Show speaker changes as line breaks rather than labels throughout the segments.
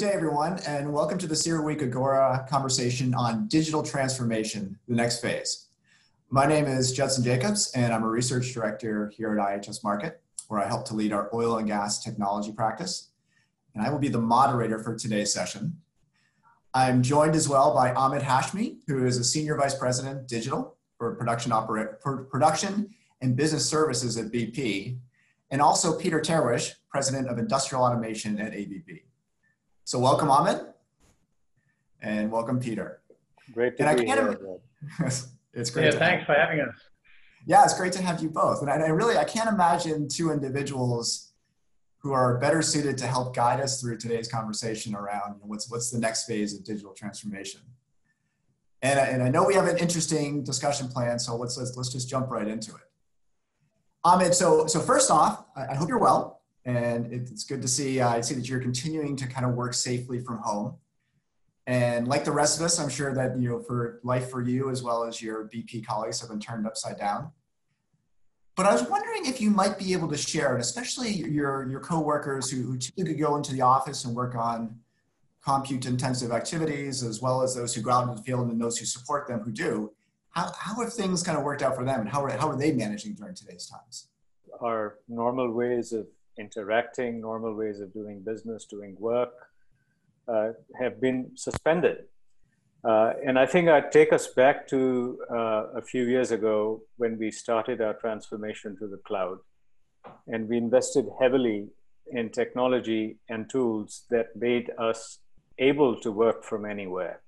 day, everyone, and welcome to the Sierra CERAWeek Agora conversation on digital transformation, the next phase. My name is Judson Jacobs, and I'm a research director here at IHS Markit, where I help to lead our oil and gas technology practice. And I will be the moderator for today's session. I'm joined as well by Ahmed Hashmi, who is a senior vice president digital for production, opera- for production and business services at BP, and also Peter Terwiesch, president of industrial automation at ABB. So welcome, Ahmed, and welcome, Peter.
Great to and be here.
it's great.
Yeah, thanks for having us.
Yeah, it's great to have you both. And I, I really, I can't imagine two individuals who are better suited to help guide us through today's conversation around you know, what's what's the next phase of digital transformation. And, and I know we have an interesting discussion plan, so let's let's, let's just jump right into it. Ahmed, so so first off, I, I hope you're well and it's good to see. Uh, I see that you're continuing to kind of work safely from home. And like the rest of us, I'm sure that you know, for life for you as well as your BP colleagues have been turned upside down. But I was wondering if you might be able to share, and especially your your coworkers who, who typically go into the office and work on compute intensive activities, as well as those who go out into the field and those who support them who do. How, how have things kind of worked out for them, and how are, how are they managing during today's times?
Our normal ways of interacting, normal ways of doing business, doing work, uh, have been suspended. Uh, and I think I'd take us back to uh, a few years ago when we started our transformation to the cloud. And we invested heavily in technology and tools that made us able to work from anywhere.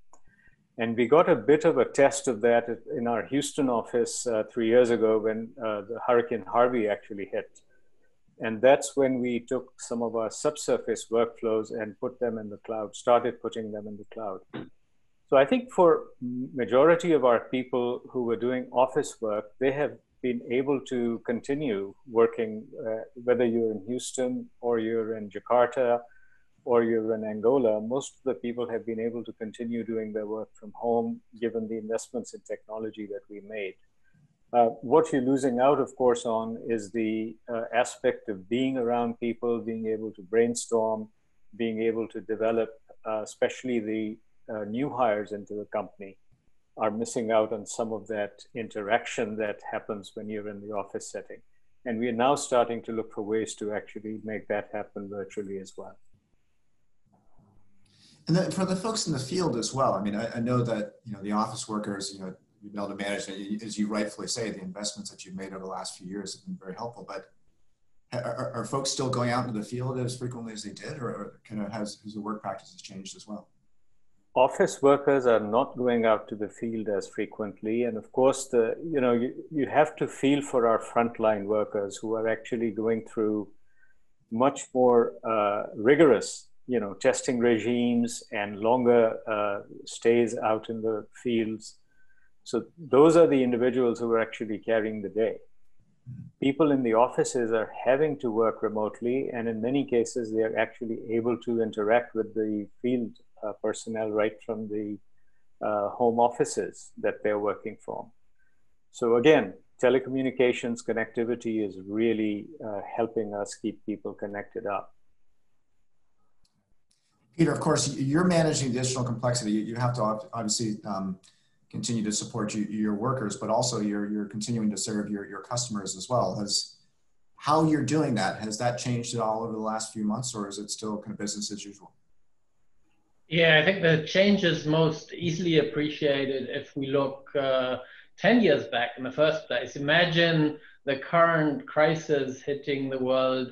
And we got a bit of a test of that in our Houston office uh, three years ago when uh, the Hurricane Harvey actually hit. And that's when we took some of our subsurface workflows and put them in the cloud, started putting them in the cloud. So I think for majority of our people who were doing office work, they have been able to continue working, uh, whether you're in Houston or you're in Jakarta or you're in Angola, most of the people have been able to continue doing their work from home, given the investments in technology that we made. Uh, what you're losing out, of course, on is the uh, aspect of being around people, being able to brainstorm, being able to develop, uh, especially the uh, new hires into the company, are missing out on some of that interaction that happens when you're in the office setting. And we are now starting to look for ways to actually make that happen virtually as well.
And then for the folks in the field as well, I mean, I, I know that you know the office workers, you know, you've been able to manage it. As you rightfully say, the investments that you've made over the last few years have been very helpful. But are, are folks still going out into the field as frequently as they did, or, kind of has, has the work practices changed as well?
Office workers are not going out to the field as frequently, and of course, the you know you, you have to feel for our frontline workers who are actually going through much more uh, rigorous you know testing regimes and longer uh, stays out in the fields so those are the individuals who are actually carrying the day. People in the offices are having to work remotely, and in many cases, they are actually able to interact with the field uh, personnel right from the uh, home offices that they're working from. So again, telecommunications connectivity is really uh, helping us keep people connected up.
Peter, of course, you're managing additional complexity. You have to obviously um, continue to support you, your workers, but also you're, you're continuing to serve your, your customers as well. Has how you're doing that, has that changed at all over the last few months or is it still kind of business as usual?
Yeah, I think the change is most easily appreciated if we look uh, 10 years back in the first place. Imagine the current crisis hitting the world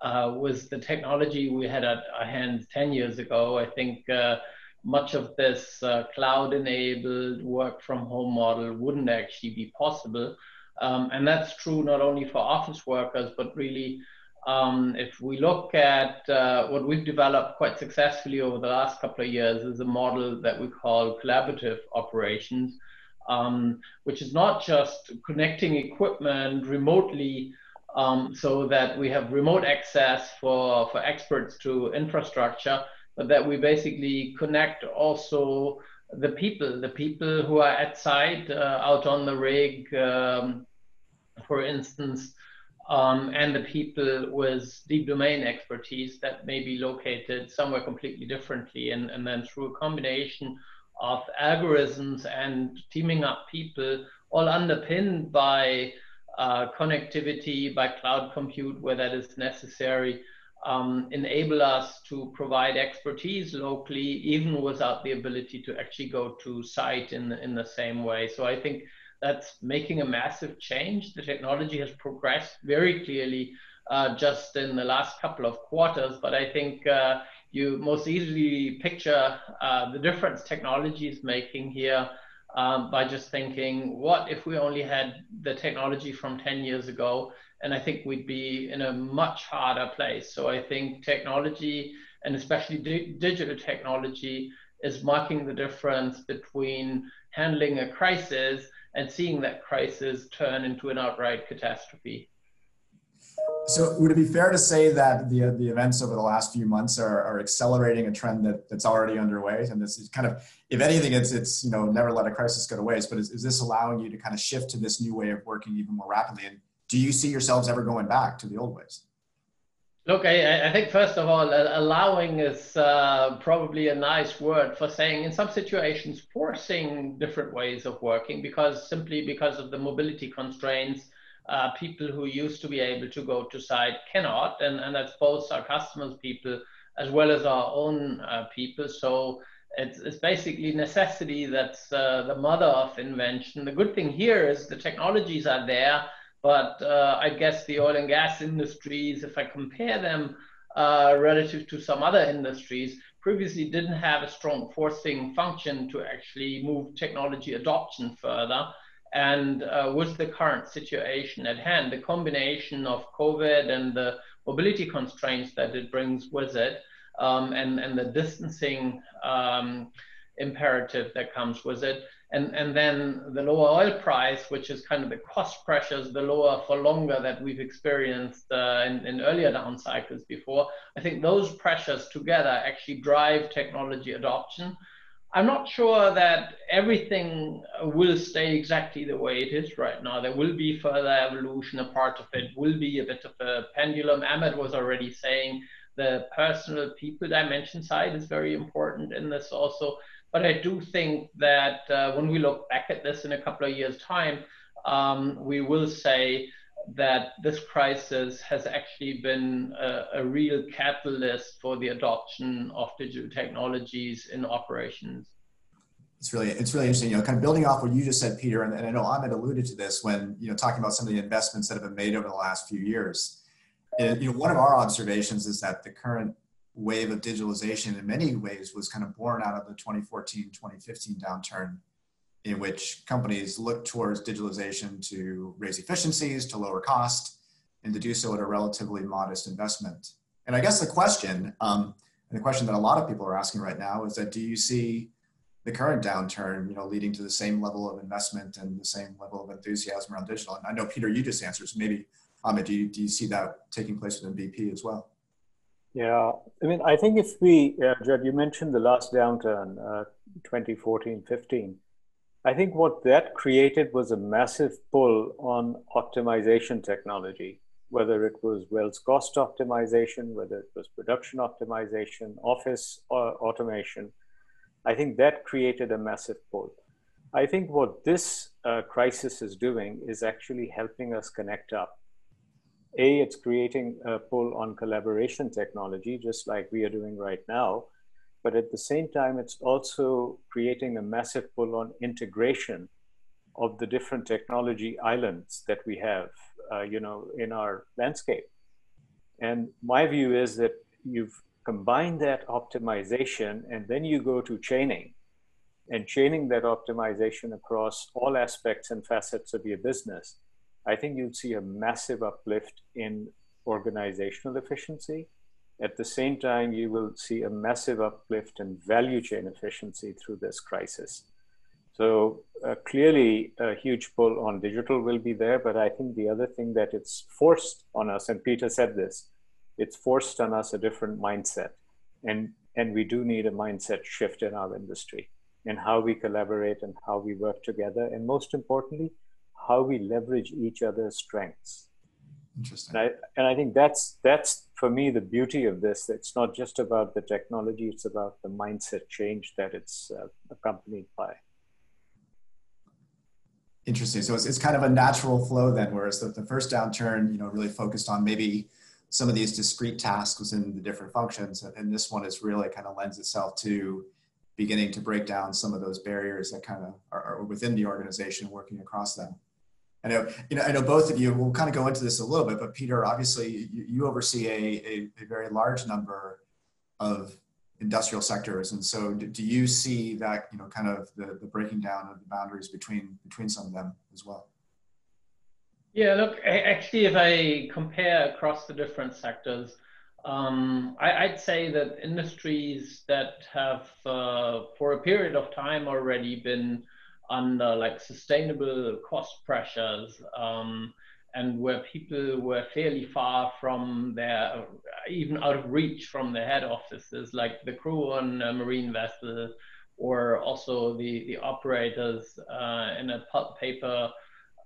uh, with the technology we had at our hands 10 years ago. I think uh, much of this uh, cloud enabled work from home model wouldn't actually be possible. Um, and that's true not only for office workers, but really um, if we look at uh, what we've developed quite successfully over the last couple of years is a model that we call collaborative operations, um, which is not just connecting equipment remotely um, so that we have remote access for, for experts to infrastructure, but that we basically connect also the people, the people who are at site uh, out on the rig, um, for instance, um, and the people with deep domain expertise that may be located somewhere completely differently. And, and then through a combination of algorithms and teaming up people, all underpinned by uh, connectivity, by cloud compute where that is necessary, um, enable us to provide expertise locally, even without the ability to actually go to site in, in the same way. So I think that's making a massive change. The technology has progressed very clearly uh, just in the last couple of quarters, but I think uh, you most easily picture uh, the difference technology is making here um, by just thinking, what if we only had the technology from 10 years ago? And I think we'd be in a much harder place. So I think technology, and especially di- digital technology, is marking the difference between handling a crisis and seeing that crisis turn into an outright catastrophe.
So would it be fair to say that the, the events over the last few months are, are accelerating a trend that, that's already underway? And this is kind of, if anything, it's, it's you know, never let a crisis go to waste, but is, is this allowing you to kind of shift to this new way of working even more rapidly? And do you see yourselves ever going back to the old ways?
Look, I, I, think first of all, allowing is uh, probably a nice word for saying in some situations forcing different ways of working because simply because of the mobility constraints, uh, people who used to be able to go to site cannot, and, and that's both our customers' people as well as our own uh, people. So it's, it's basically necessity that's uh, the mother of invention. The good thing here is the technologies are there but uh, I guess the oil and gas industries, if I compare them uh, relative to some other industries, previously didn't have a strong forcing function to actually move technology adoption further. And uh, with the current situation at hand, the combination of COVID and the mobility constraints that it brings with it, um, and, and the distancing um, imperative that comes with it, and, and then the lower oil price, which is kind of the cost pressures, the lower for longer that we've experienced uh, in, in earlier down cycles before. I think those pressures together actually drive technology adoption. I'm not sure that everything will stay exactly the way it is right now. There will be further evolution. A part of it will be a bit of a pendulum. Ahmed was already saying the personal people dimension side is very important in this also. But I do think that uh, when we look back at this in a couple of years' time, um, we will say that this crisis has actually been a, a, real catalyst for the adoption of digital technologies in operations.
It's really, it's really interesting, you know, kind of building off what you just said, Peter, and, and I know Ahmed alluded to this when, you know, talking about some of the investments that have been made over the last few years. You know, one of our observations is that the current wave of digitalization in many ways was kind of born out of the 2014 2015 downturn in which companies looked towards digitalization to raise efficiencies to lower cost and to do so at a relatively modest investment. And i guess the question um, and the question that a lot of people are asking right now is that do you see the current downturn you know leading to the same level of investment and the same level of enthusiasm around digital? And i know peter you just answered so maybe um, do, you, do you see that taking place within bp as well
yeah, I mean, I think if we, uh, Judd, you mentioned the last downturn, uh, 2014 15. I think what that created was a massive pull on optimization technology, whether it was Wells cost optimization, whether it was production optimization, office uh, automation. I think that created a massive pull. I think what this uh, crisis is doing is actually helping us connect up a, it's creating a pull on collaboration technology, just like we are doing right now. But at the same time, it's also creating a massive pull on integration of the different technology islands that we have, uh, you know, in our landscape. And my view is that you've combined that optimization and then you go to chaining and chaining that optimization across all aspects and facets of your business I think you'll see a massive uplift in organizational efficiency. At the same time, you will see a massive uplift in value chain efficiency through this crisis. So uh, clearly, a huge pull on digital will be there. But I think the other thing that it's forced on us, and Peter said this, it's forced on us a different mindset, and and we do need a mindset shift in our industry, in how we collaborate and how we work together, and most importantly, how we leverage each other's strengths.
Interesting.
And I, and I think that's that's for me the beauty of this. It's not just about the technology; it's about the mindset change that it's uh, accompanied by.
Interesting. So it's, it's kind of a natural flow then, whereas the, the first downturn, you know, really focused on maybe some of these discrete tasks within the different functions, and this one is really kind of lends itself to beginning to break down some of those barriers that kind of are, are within the organization, working across them. I know, you know, I know both of you. We'll kind of go into this a little bit, but Peter, obviously, you, you oversee a, a, a, very large number of industrial sectors, and so do, do, you see that, you know, kind of the, the breaking down of the boundaries between between some of them as well?
Yeah, look, actually, if I compare across the different sectors, um, I, would say that industries that have, uh, for a period of time, already been under like sustainable cost pressures um, and where people were fairly far from their even out of reach from the head offices like the crew on a marine vessel or also the the operators uh, in a pulp paper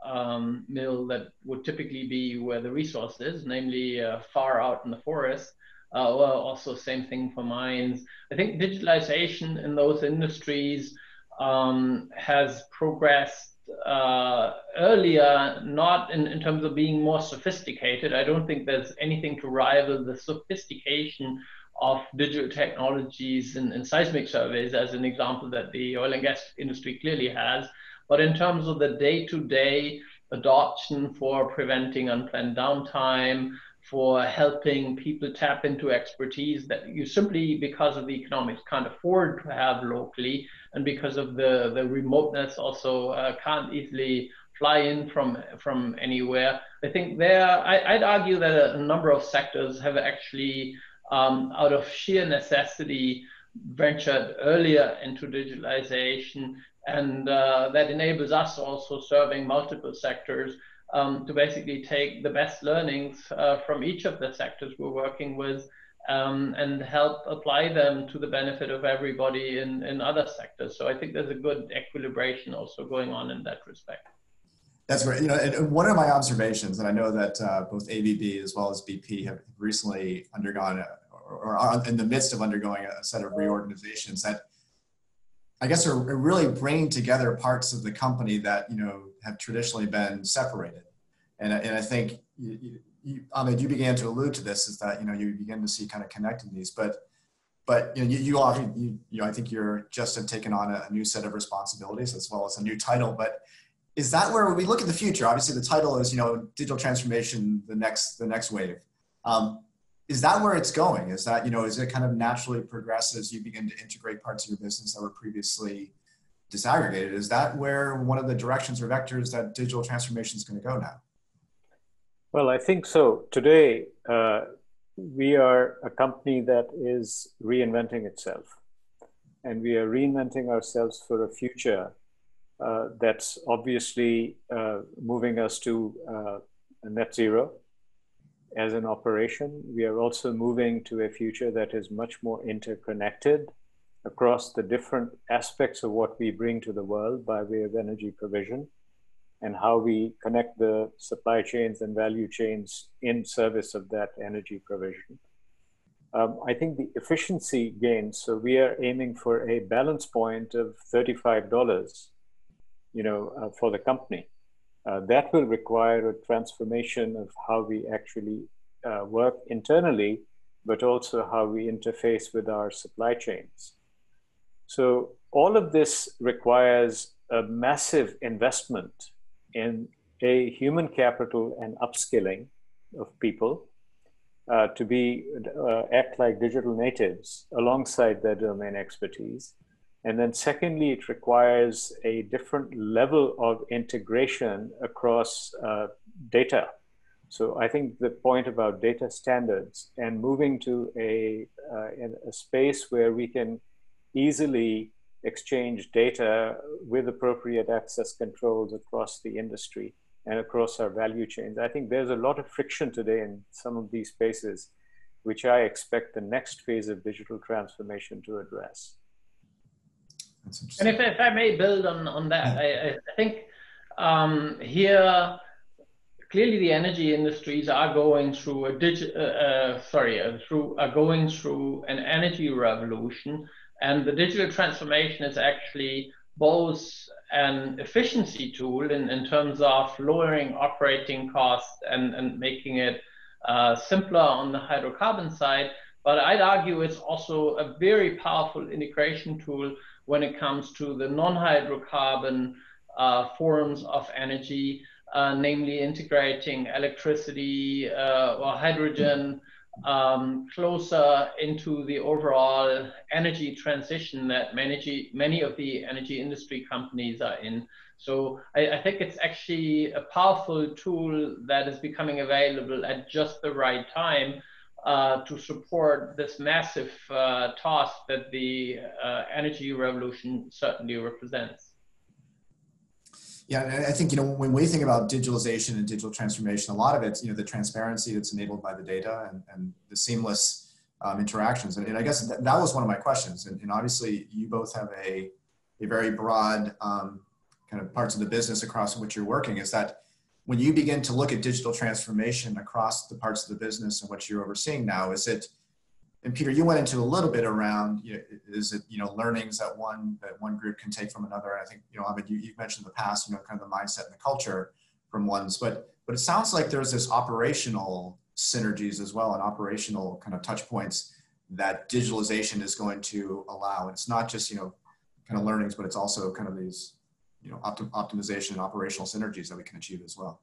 um, mill that would typically be where the resource is namely uh, far out in the forest uh, well also same thing for mines. I think digitalization in those industries um, has progressed uh, earlier, not in, in terms of being more sophisticated. I don't think there's anything to rival the sophistication of digital technologies in, in seismic surveys, as an example that the oil and gas industry clearly has. But in terms of the day to day adoption for preventing unplanned downtime, for helping people tap into expertise that you simply, because of the economics, can't afford to have locally, and because of the, the remoteness, also uh, can't easily fly in from from anywhere. I think there, I, would argue that a number of sectors have actually, um, out of sheer necessity, ventured earlier into digitalization, and uh, that enables us also serving multiple sectors um, to basically take the best learnings uh, from each of the sectors we're working with um, and help apply them to the benefit of everybody in, in other sectors. So I think there's a good equilibration also going on in that respect.
That's right. You know, and one of my observations, and I know that uh, both ABB as well as BP have recently undergone, a, or are in the midst of undergoing a set of reorganizations that I guess are really bringing together parts of the company that you know have traditionally been separated. And, and I think, you, you, Ahmed, you began to allude to this is that, you know, you begin to see kind of connecting these, but, but you know, you, you often, you, you know, I think you're just have taken on a, a new set of responsibilities as well as a new title, but is that where we look at the future? Obviously the title is, you know, digital transformation, the next, the next wave. Um, is that where it's going? Is that, you know, is it kind of naturally progress as you begin to integrate parts of your business that were previously disaggregated. Is that where one of the directions or vectors that digital transformation is going to go now?
Well, I think so. Today, uh, we are a company that is reinventing itself. And we are reinventing ourselves for a future uh, that's obviously uh, moving us to uh, net zero as an operation. We are also moving to a future that is much more interconnected across the different aspects of what we bring to the world by way of energy provision and how we connect the supply chains and value chains in service of that energy provision. Um, I think the efficiency gains, so we are aiming for a balance point of $35, you know, uh, for the company. Uh, that will require a transformation of how we actually uh, work internally, but also how we interface with our supply chains. So all of this requires a massive investment in a human capital and upskilling of people uh, to be uh, act like digital natives alongside their domain expertise. And then secondly, it requires a different level of integration across uh, data. So I think the point about data standards and moving to a, uh, a space where we can easily exchange data with appropriate access controls across the industry and across our value chains. I think there's a lot of friction today in some of these spaces, which I expect the next phase of digital transformation to address.
And if, if I may build on, on that, I, I think um, here clearly the energy industries are going through a digi- uh, uh, sorry, uh, through are going through an energy revolution, and the digital transformation is actually both an efficiency tool in, in terms of lowering operating costs and, and making it uh, simpler on the hydrocarbon side, but I'd argue it's also a very powerful integration tool when it comes to the non-hydrocarbon uh, forms of energy, uh, namely integrating electricity uh, or hydrogen um, closer into the overall energy transition that many, many of the energy industry companies are in. So I, I, think it's actually a powerful tool that is becoming available at just the right time uh, to support this massive uh, task that the uh, energy revolution certainly represents.
Yeah, I think you know when we think about digitalization and digital transformation, a lot of it's you know the transparency that's enabled by the data and, and the seamless um, interactions. And, and, I guess that, that was one of my questions. And, and, obviously, you both have a a very broad um, kind of parts of the business across which you're working. Is that when you begin to look at digital transformation across the parts of the business and what you're overseeing now, is it and Peter, you went into a little bit around, you know, is it, you know, learnings that one, that one group can take from another. And I think, you know, Ahmed, you, you've mentioned the past, you know, kind of the mindset and the culture from ones, but, but it sounds like there's this operational synergies as well and operational kind of touch points that digitalization is going to allow. And it's not just, you know, kind of learnings, but it's also kind of these, you know, optim- optimization and operational synergies that we can achieve as well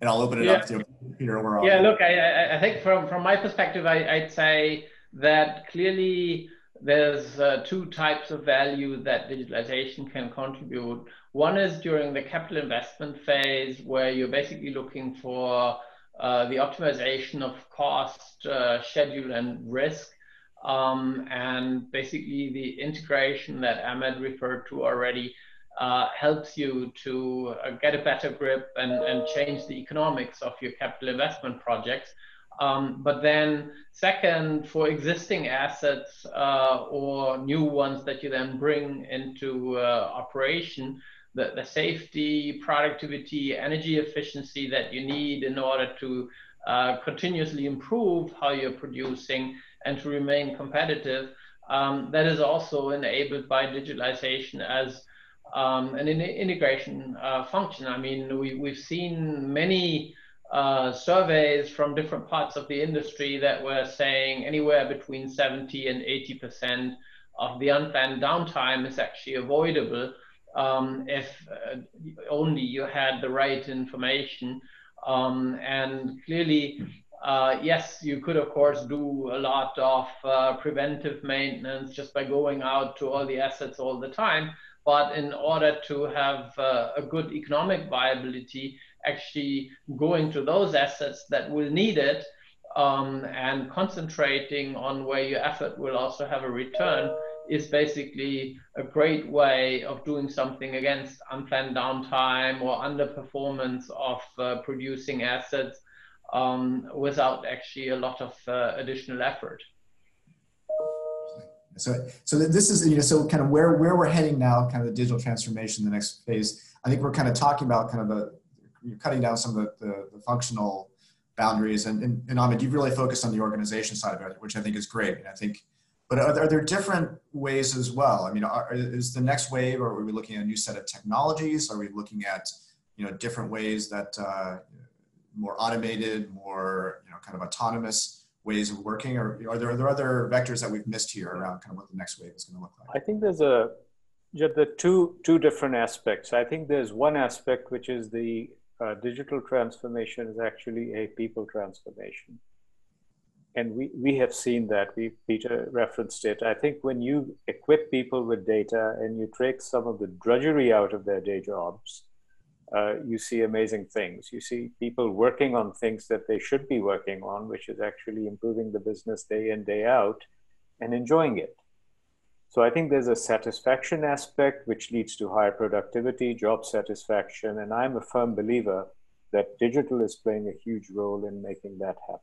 and I'll open it yeah. up to Peter. We're
yeah, look, I, I think from from my perspective, I, would say that clearly there's uh, two types of value that digitalization can contribute. One is during the capital investment phase, where you're basically looking for uh, the optimization of cost, uh, schedule, and risk. Um, and basically the integration that Ahmed referred to already uh, helps you to uh, get a better grip and, and change the economics of your capital investment projects. Um, but then, second, for existing assets uh, or new ones that you then bring into uh, operation, the, the safety, productivity, energy efficiency that you need in order to uh, continuously improve how you're producing and to remain competitive, um, that is also enabled by digitalization as um, an in integration uh, function. I mean, we, we've seen many uh, surveys from different parts of the industry that were saying anywhere between 70 and 80% of the unplanned downtime is actually avoidable um, if uh, only you had the right information. Um, and clearly, uh, yes, you could, of course, do a lot of uh, preventive maintenance just by going out to all the assets all the time. But in order to have uh, a good economic viability, actually going to those assets that will need it um, and concentrating on where your effort will also have a return is basically a great way of doing something against unplanned downtime or underperformance of uh, producing assets um, without actually a lot of uh, additional effort.
So, so this is, you know, so kind of where, where we're heading now, kind of the digital transformation, the next phase. I think we're kind of talking about kind of the, you're cutting down some of the, the, the functional boundaries. And, and, and Ahmed, you've really focused on the organization side of it, which I think is great. And I think, but are there, are there different ways as well? I mean, are, is the next wave, or are we looking at a new set of technologies? Are we looking at, you know, different ways that uh, more automated, more, you know, kind of autonomous ways of working, or are there, are there other vectors that we've missed here around kind of what the next wave is going to look like?
I think there's a the two two different aspects. I think there's one aspect which is the uh, digital transformation is actually a people transformation, and we we have seen that. We Peter referenced it. I think when you equip people with data and you take some of the drudgery out of their day jobs, uh, you see amazing things. You see people working on things that they should be working on, which is actually improving the business day in, day out, and enjoying it. So I think there's a satisfaction aspect which leads to higher productivity, job satisfaction, and I'm a firm believer that digital is playing a huge role in making that happen.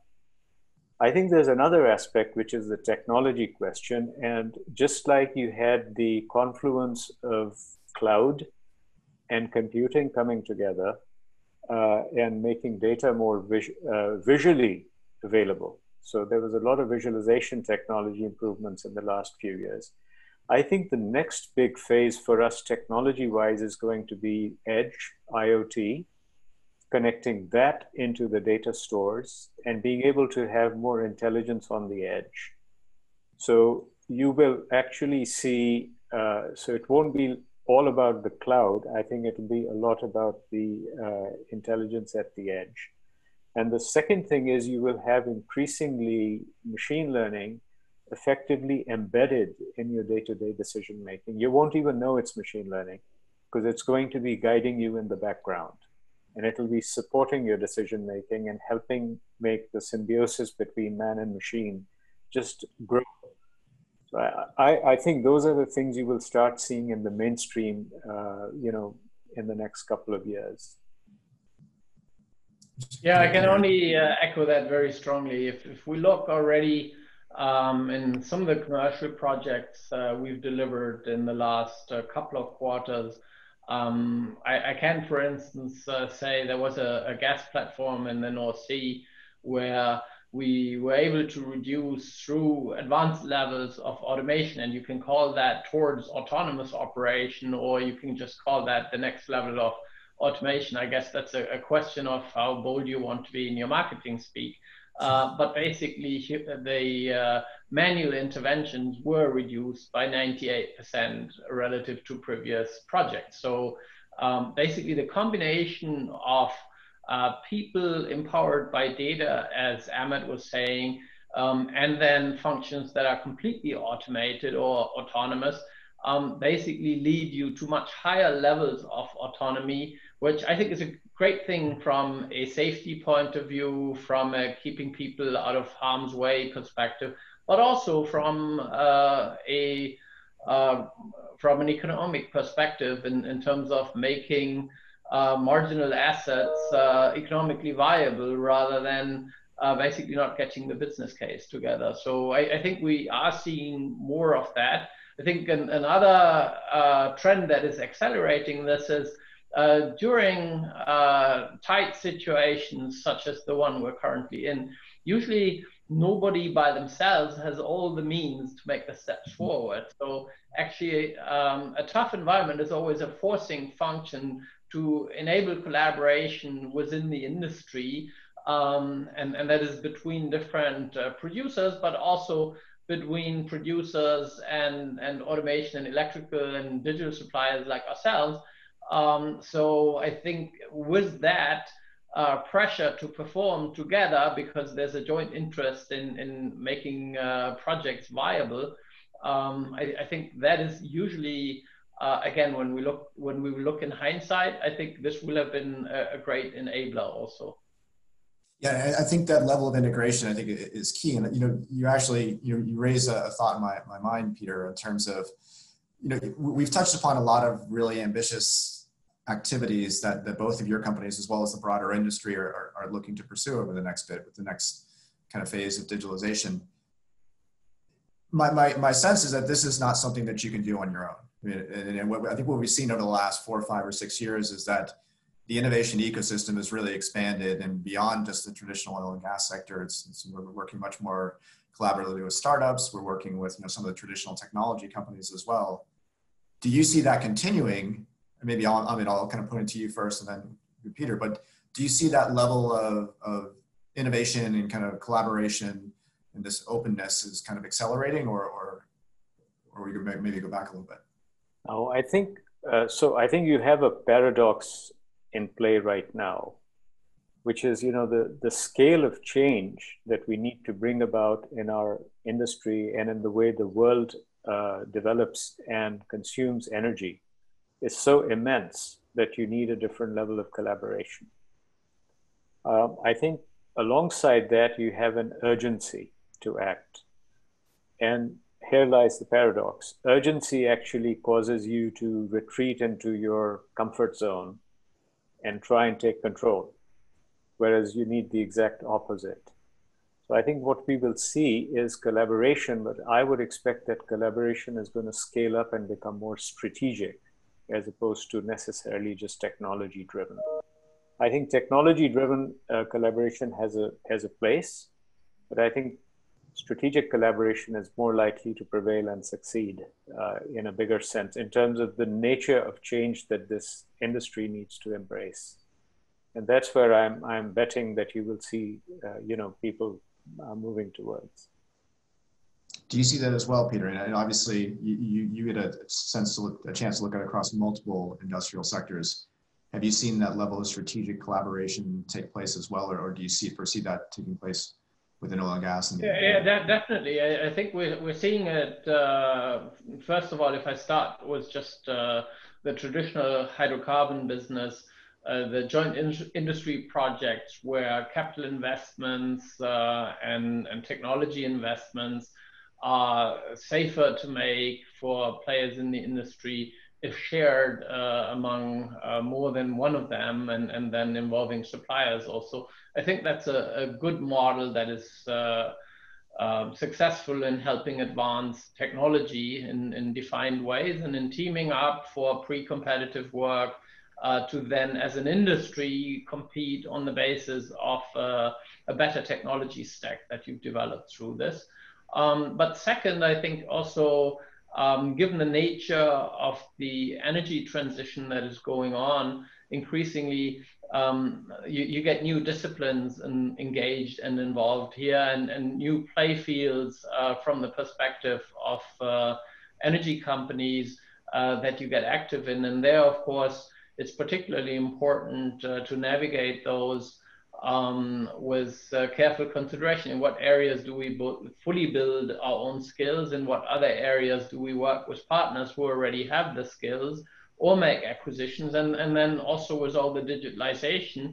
I think there's another aspect, which is the technology question. And just like you had the confluence of cloud and computing coming together, uh, and making data more vis uh, visually available. So there was a lot of visualization technology improvements in the last few years. I think the next big phase for us technology wise is going to be edge IoT, connecting that into the data stores and being able to have more intelligence on the edge. So you will actually see, uh, so it won't be all about the cloud. I think it will be a lot about the uh, intelligence at the edge. And the second thing is you will have increasingly machine learning effectively embedded in your day-to-day decision making. You won't even know it's machine learning because it's going to be guiding you in the background and it will be supporting your decision making and helping make the symbiosis between man and machine just grow. I, I think those are the things you will start seeing in the mainstream, uh, you know, in the next couple of years.
Yeah, I can only uh, echo that very strongly. If, if we look already um, in some of the commercial projects uh, we've delivered in the last uh, couple of quarters, um, I, I, can, for instance, uh, say there was a, a, gas platform in the North Sea where we were able to reduce through advanced levels of automation, and you can call that towards autonomous operation, or you can just call that the next level of automation. I guess that's a, a question of how bold you want to be in your marketing speak. Uh, but basically, the uh, manual interventions were reduced by 98% relative to previous projects. So um, basically, the combination of uh, people empowered by data, as Ahmed was saying, um, and then functions that are completely automated or autonomous, um, basically lead you to much higher levels of autonomy which I think is a great thing from a safety point of view, from a keeping people out of harm's way perspective, but also from uh, a uh, from an economic perspective in, in terms of making uh, marginal assets uh, economically viable rather than uh, basically not getting the business case together. So I, I, think we are seeing more of that. I think an, another uh, trend that is accelerating this is uh, during uh, tight situations such as the one we're currently in, usually nobody by themselves has all the means to make the steps forward. So actually, um, a tough environment is always a forcing function to enable collaboration within the industry. Um, and, and that is between different uh, producers, but also between producers and, and automation and electrical and digital suppliers like ourselves um, so I think with that uh, pressure to perform together, because there's a joint interest in, in making uh, projects viable, um, I, I, think that is usually, uh, again, when we look when we look in hindsight, I think this will have been a, a great enabler also.
Yeah, I think that level of integration I think is key, and you know, you actually you you raise a thought in my, my mind, Peter, in terms of you know we've touched upon a lot of really ambitious activities that, that both of your companies as well as the broader industry are, are, are, looking to pursue over the next bit with the next kind of phase of digitalization. My, my, my sense is that this is not something that you can do on your own. Mean, and, what, I think what we've seen over the last four, five, or six years is that the innovation ecosystem has really expanded and beyond just the traditional oil and gas sector. It's, it's, we're working much more collaboratively with startups. We're working with you know, some of the traditional technology companies as well. Do you see that continuing maybe I'll, I mean, I'll kind of put it to you first and then Peter, but do you see that level of, of innovation and kind of collaboration and this openness is kind of accelerating or, or, or we could maybe go back a little bit?
Oh, I think, uh, so I think you have a paradox in play right now, which is, you know, the, the scale of change that we need to bring about in our industry and in the way the world uh, develops and consumes energy is so immense that you need a different level of collaboration. Um, I think alongside that, you have an urgency to act. And here lies the paradox. Urgency actually causes you to retreat into your comfort zone and try and take control, whereas you need the exact opposite. So I think what we will see is collaboration, but I would expect that collaboration is going to scale up and become more strategic as opposed to necessarily just technology driven. I think technology-driven uh, collaboration has a has a place, but I think strategic collaboration is more likely to prevail and succeed uh, in a bigger sense in terms of the nature of change that this industry needs to embrace. And that's where I'm, I'm betting that you will see, uh, you know, people uh, moving towards.
Do you see that as well, Peter? And obviously, you, you, you get a sense to look, a chance to look at across multiple industrial sectors. Have you seen that level of strategic collaboration take place as well, or, or do you see foresee that taking place within oil and gas? And,
yeah, yeah that, definitely. I, I, think we're, we're seeing it. Uh, first of all, if I start with just uh, the traditional hydrocarbon business, uh, the joint in- industry projects where capital investments uh, and, and technology investments are safer to make for players in the industry if shared uh, among uh, more than one of them and, and then involving suppliers also. I think that's a, a good model that is uh, uh, successful in helping advance technology in, in defined ways and in teaming up for pre-competitive work uh, to then as an industry compete on the basis of uh, a better technology stack that you've developed through this. Um, but second, I think also um, given the nature of the energy transition that is going on, increasingly um, you, you, get new disciplines and engaged and involved here and, and new play fields uh, from the perspective of uh, energy companies uh, that you get active in. And there, of course, it's particularly important uh, to navigate those um, with uh, careful consideration in what areas do we fully build our own skills in what other areas do we work with partners who already have the skills or make acquisitions and, and then also with all the digitalization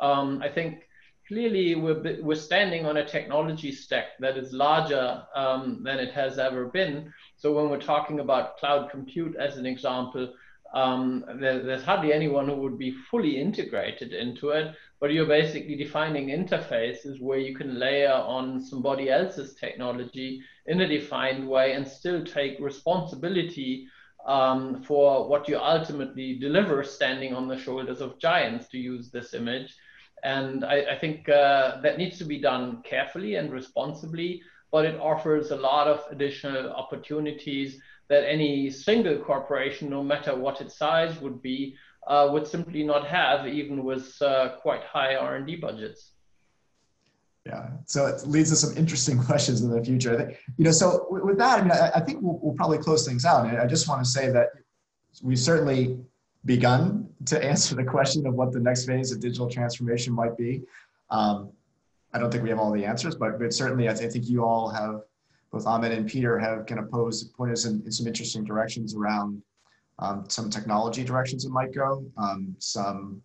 um, i think clearly we're, we're standing on a technology stack that is larger um, than it has ever been. So when we're talking about cloud compute as an example um, there, there's hardly anyone who would be fully integrated into it, but you're basically defining interfaces where you can layer on somebody else's technology in a defined way and still take responsibility um, for what you ultimately deliver standing on the shoulders of giants to use this image. And I, I think uh, that needs to be done carefully and responsibly, but it offers a lot of additional opportunities that any single corporation, no matter what its size would be, uh, would simply not have, even with uh, quite high R&D budgets.
Yeah, so it leads to some interesting questions in the future. I think, you know, so with that, I mean, I, think we'll, we'll, probably close things out. And I just want to say that we've certainly begun to answer the question of what the next phase of digital transformation might be. Um, I don't think we have all the answers, but, but certainly I, th- I think you all have both Ahmed and Peter have kind of posed pointed us in, in some interesting directions around um, some technology directions it might go, um, some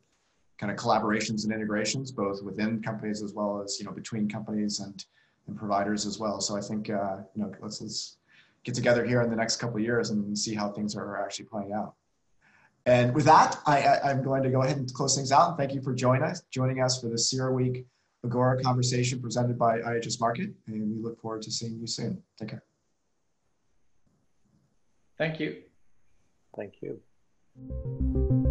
kind of collaborations and integrations, both within companies as well as you know between companies and and providers as well. So I think uh, you know let's let's get together here in the next couple of years and see how things are actually playing out. And with that, I, am going to go ahead and close things out. And thank you for joining us, joining us for the CERAWeek Agora conversation presented by IHS Markit, and we look forward to seeing you soon. Take care.
Thank you.
Thank you.